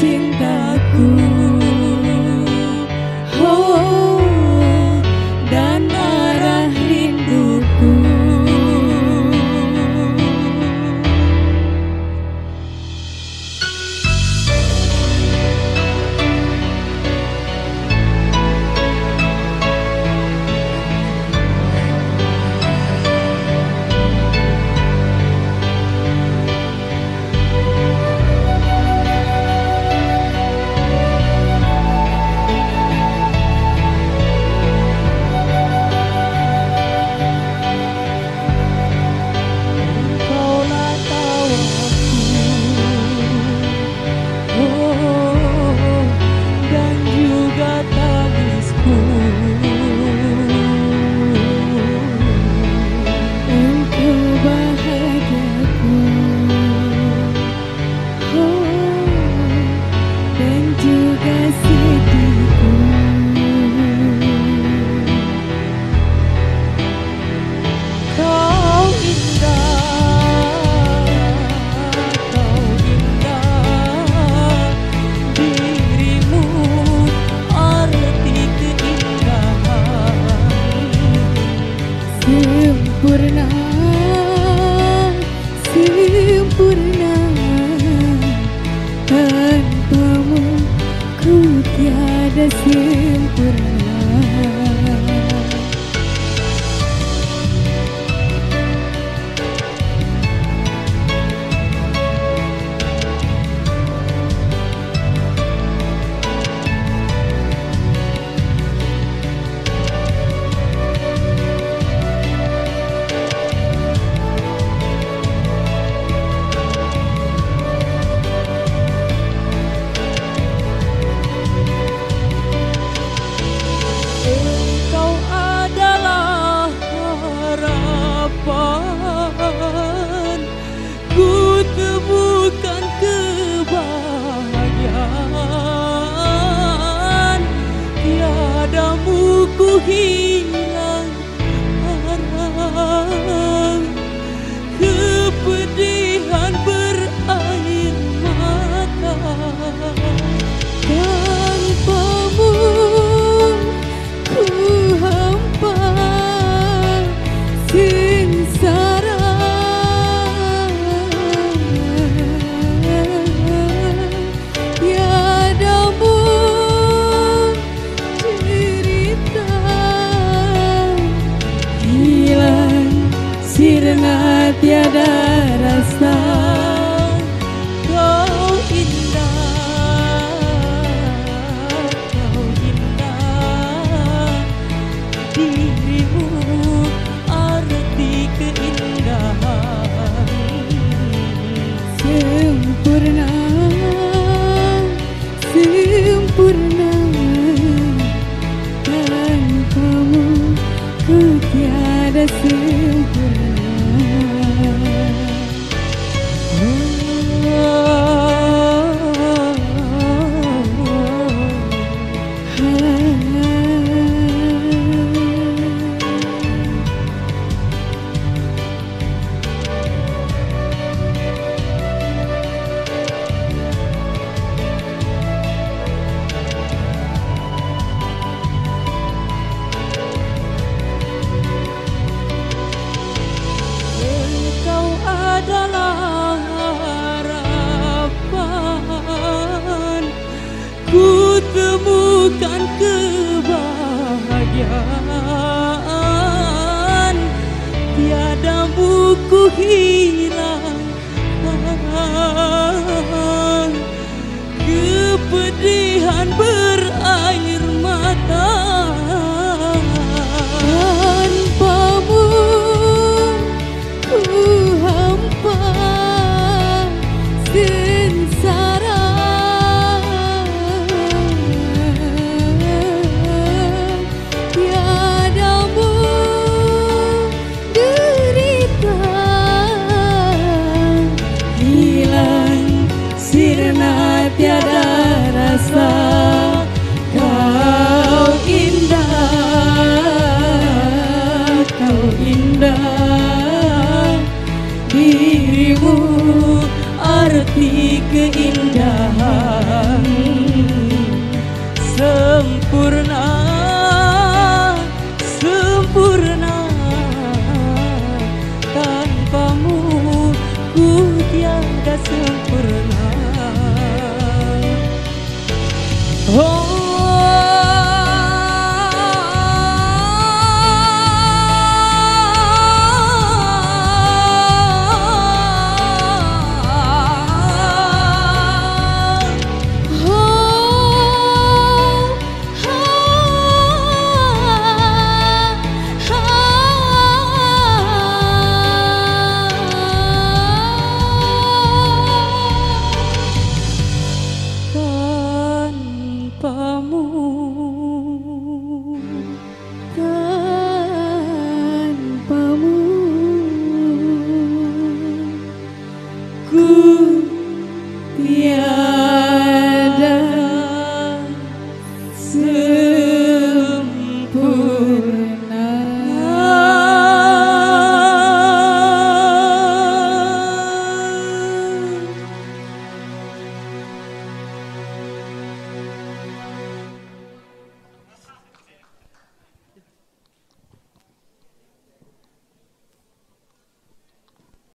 cintaku. juga sih tiada rasa. Kau indah Kau indah. Dirimu arti keindahan. Sempurna Sempurna. Dan kamu ku tiada sempurna. he detik keindahan